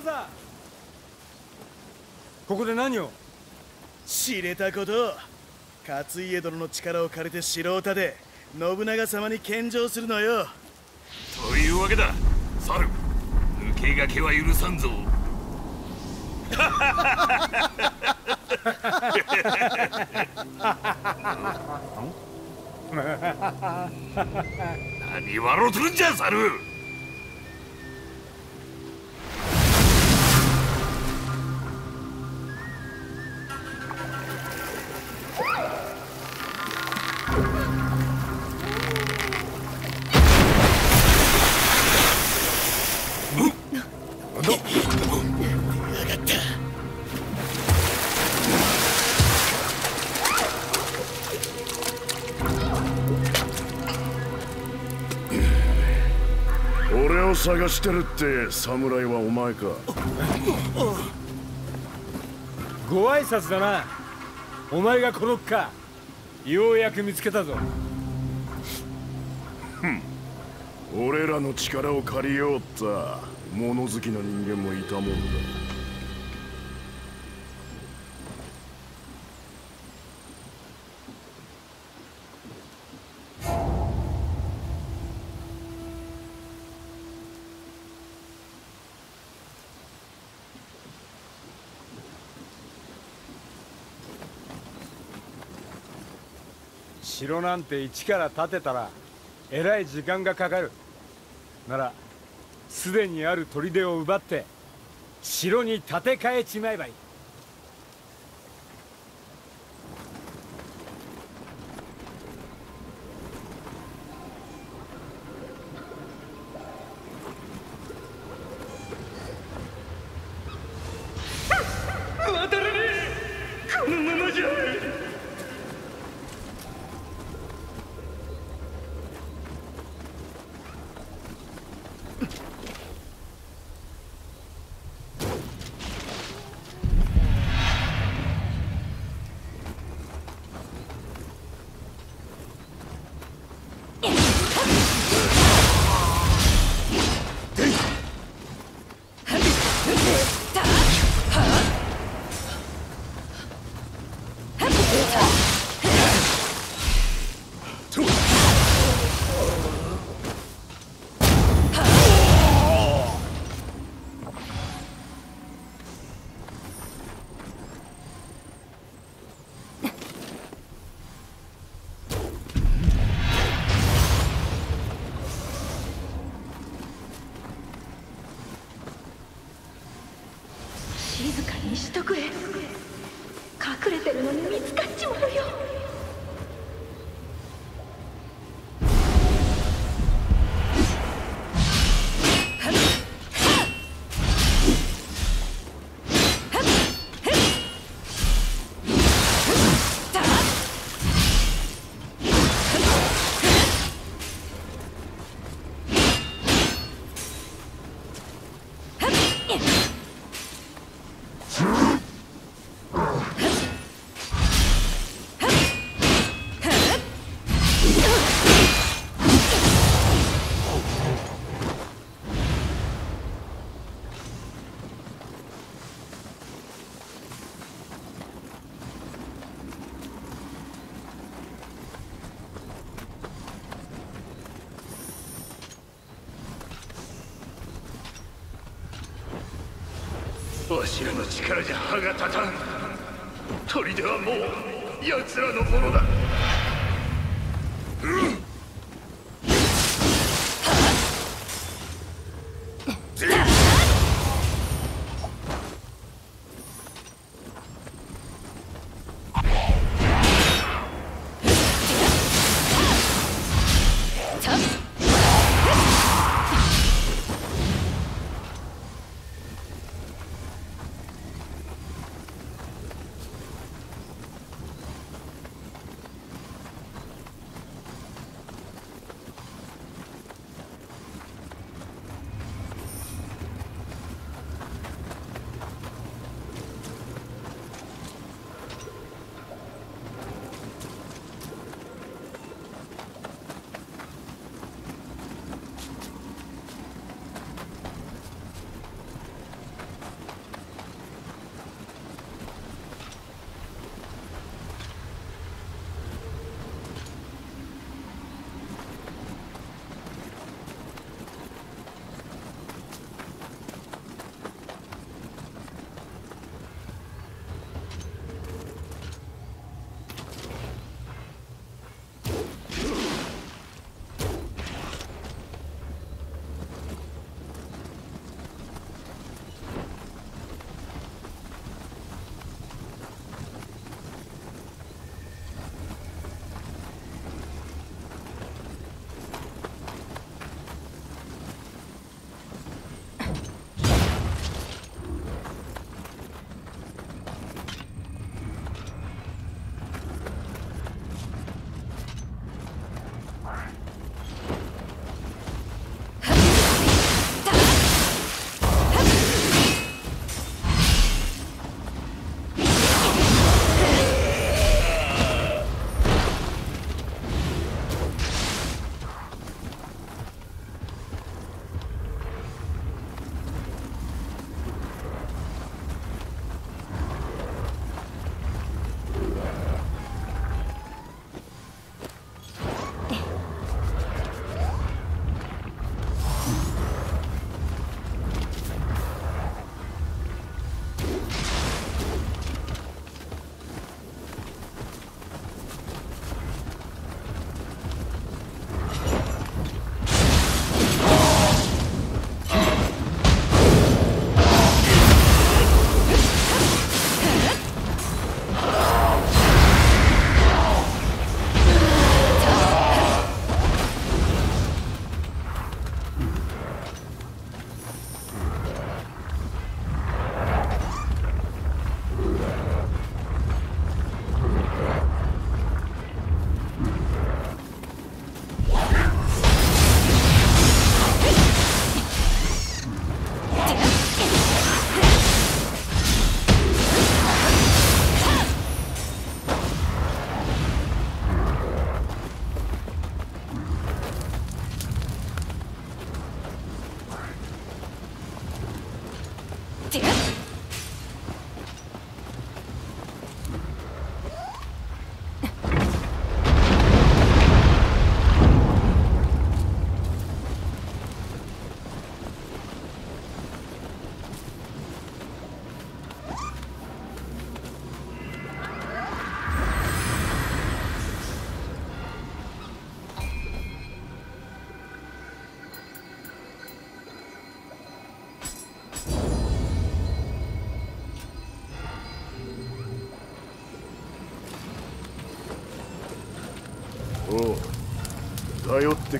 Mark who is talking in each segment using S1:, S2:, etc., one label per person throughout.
S1: 原さんここで何を？
S2: 知れたこと。勝家殿の力を借りて城を建て信長様に献上するのよ。
S3: というわけだ。猿抜け駆けは許さんぞ。何笑うとるんじゃ猿
S4: 探してるって侍はお前か。
S1: ご挨拶だな。お前が殺っか。ようやく見つけたぞ。
S4: 俺らの力を借りようった物好きな人間もいたもんだ
S1: 城なんて一から建てたらえらい時間がかかる。ならすでにある砦を奪って城に建て替えちまえばいい。
S5: しとくれ。隠れてるのに見つかっちまうよ。
S3: わしらの力じゃ歯が立たん。砦はもう奴らのものだ。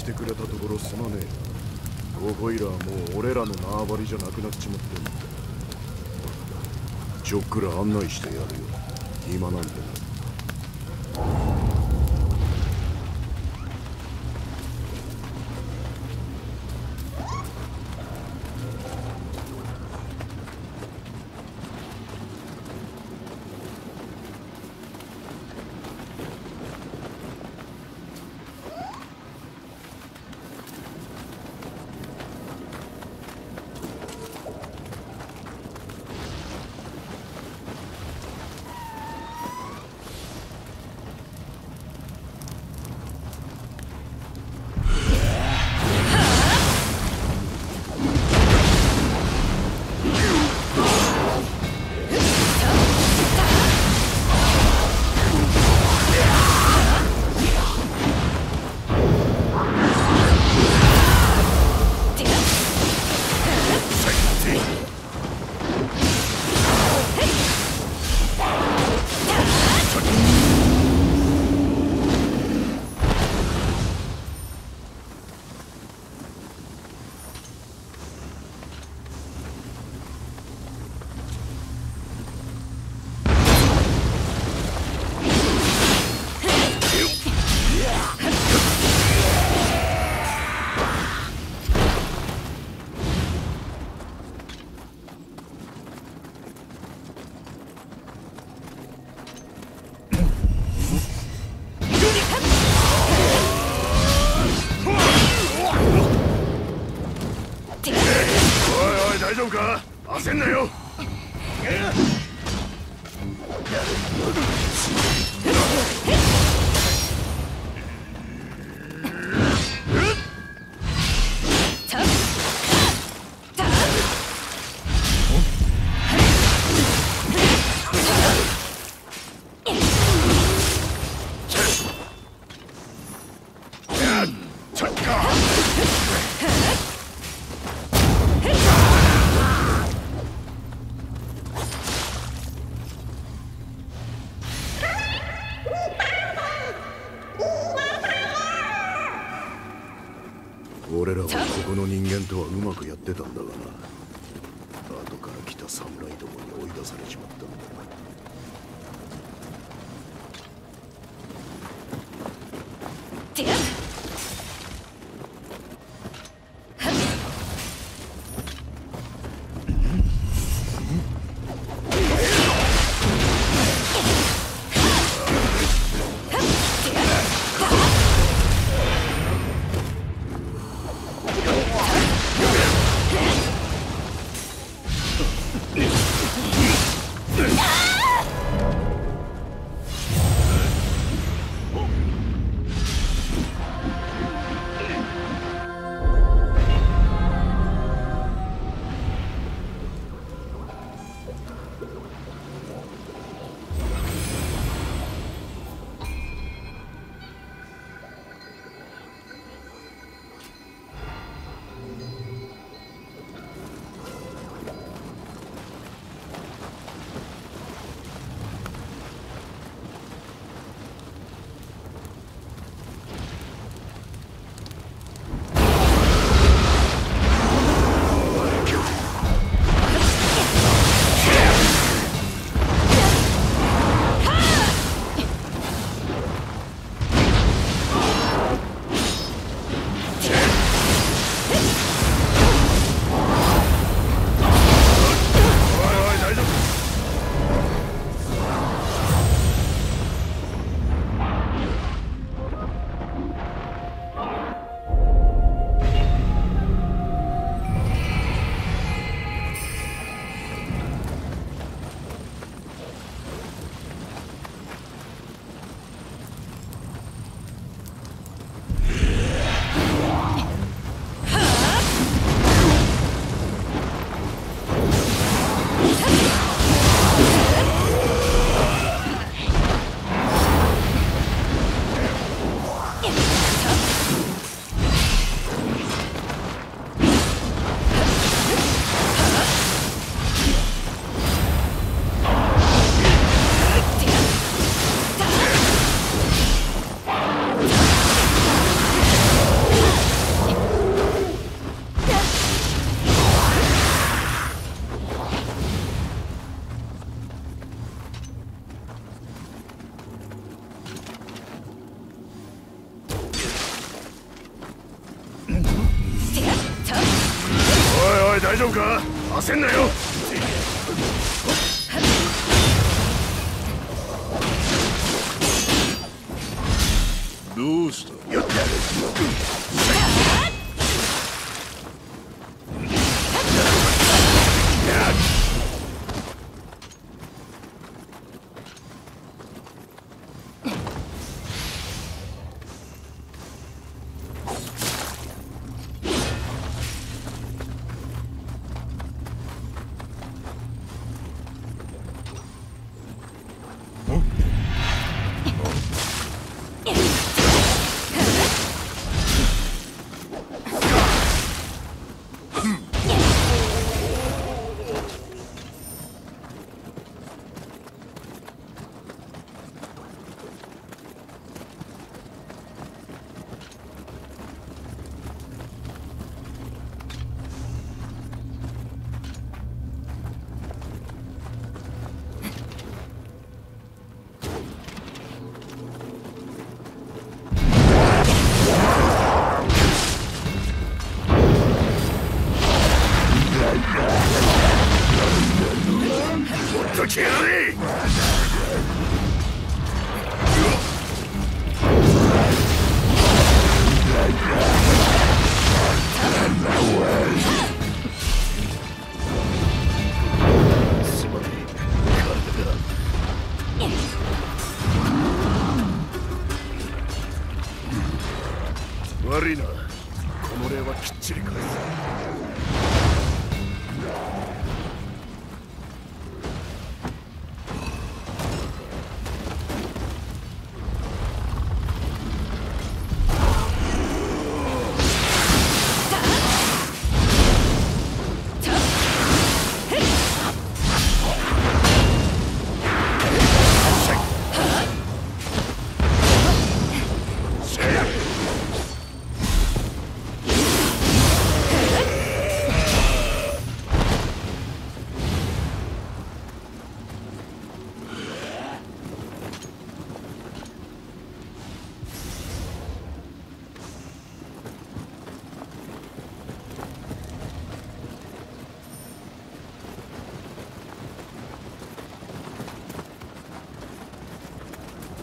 S4: ってくれたところすまねえ。ゴホイラはもう俺らの縄張りじゃなくなっちまってんだちょっくら案内してやるよ。今なんてな大丈夫か？焦んなよ。俺らはここの人間とはうまくやってたんだがな。後から来た侍どもに追い出されちまったんだ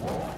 S4: Whoa.